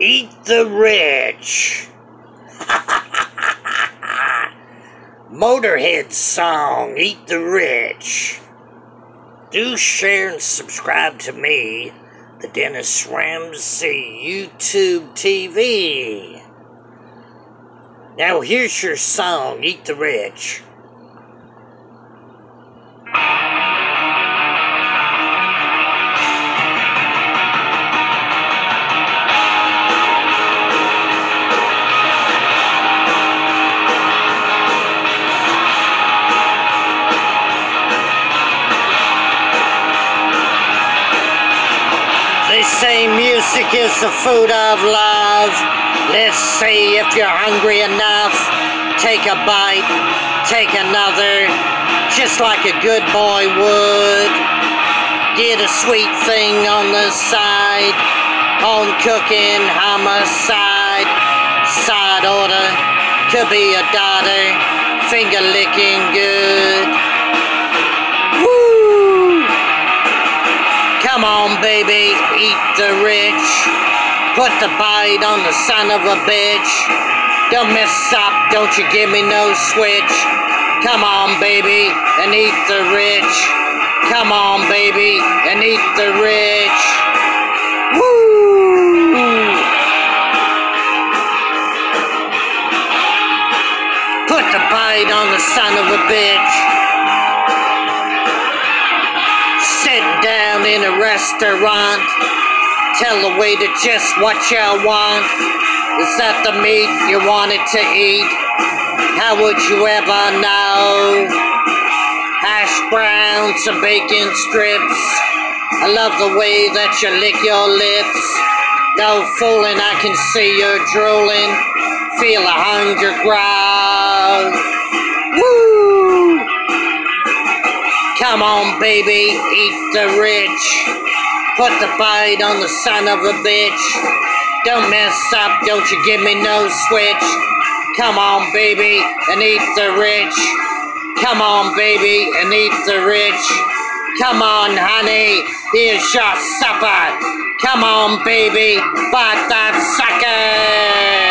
Eat the rich. Motorhead song, Eat the Rich. Do share and subscribe to me, the Dennis Ramsay YouTube TV. Now here's your song, Eat the Rich. They say music is the food of love. Let's see if you're hungry enough. Take a bite, take another, just like a good boy would. Get a sweet thing on the side. Home cooking, homicide. Side order, could be a daughter. Finger licking good. Come on, baby, eat the rich. Put the bite on the son of a bitch. Don't mess up, don't you give me no switch. Come on, baby, and eat the rich. Come on, baby, and eat the rich. Put the bite on the son of a bitch. In a restaurant. Tell the waiter just what you want. Is that the meat you wanted to eat? How would you ever know? Hash browns and bacon strips. I love the way that you lick your lips. No fooling, I can see you're drooling. Feel a hunger growl. Come on, baby, eat the rich. Put the bite on the son of a bitch. Don't mess up, don't you give me no switch. Come on, baby, and eat the rich. Come on, baby, and eat the rich. Come on, honey, here's your supper. Come on, baby, bite that sucker.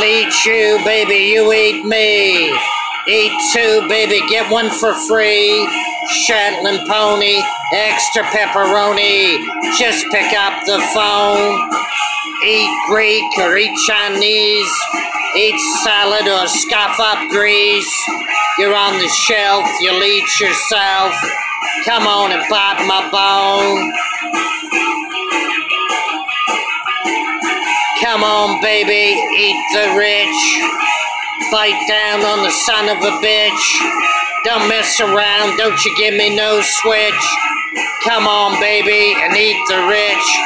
I'll eat you, baby, you eat me. Eat two, baby, get one for free. Shetland pony, extra pepperoni. Just pick up the phone. Eat Greek or eat Chinese. Eat salad or scoff up grease. You're on the shelf, you'll eat yourself. Come on and bite my bone. Come on, baby, eat the rich. Bite down on the son of a bitch. Don't mess around, don't you give me no switch. Come on, baby, and eat the rich.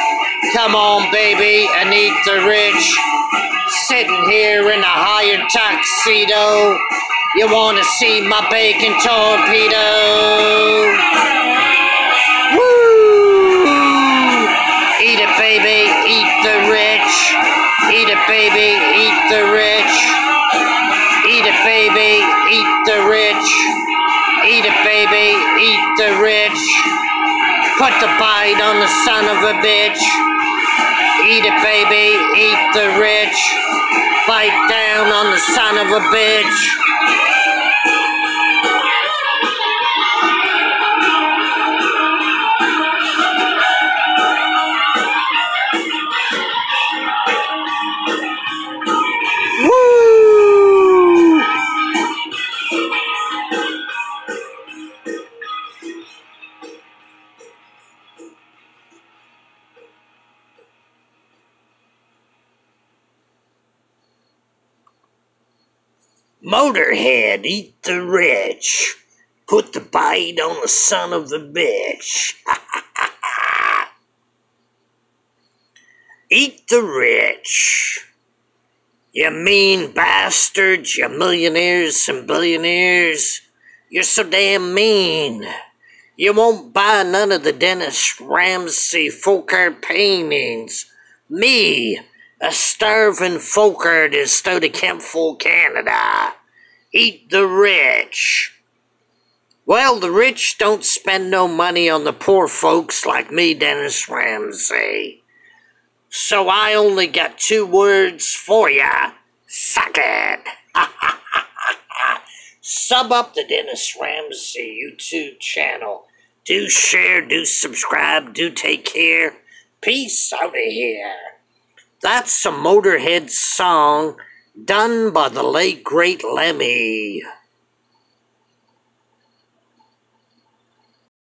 Come on, baby, and eat the rich. Sitting here in a hired tuxedo. You wanna see my bacon torpedo? It, baby, eat the rich. Eat it, baby, eat the rich. Eat it, baby, eat the rich. Put the bite on the son of a bitch. Eat it, baby, eat the rich. Bite down on the son of a bitch. Motorhead, eat the rich. Put the bite on the son of the bitch. eat the rich. You mean bastards, you millionaires and billionaires. You're so damn mean. You won't buy none of the Dennis Ramsay folk art paintings. Me, a starving folk artist out of Kempful, Canada. Eat the rich. Well, the rich don't spend no money on the poor folks like me, Dennis Ramsay. So I only got two words for ya. Suck it. Sub up the Dennis Ramsay YouTube channel. Do share, do subscribe, do take care. Peace out of here. That's a Motorhead song done by the late great Lemmy.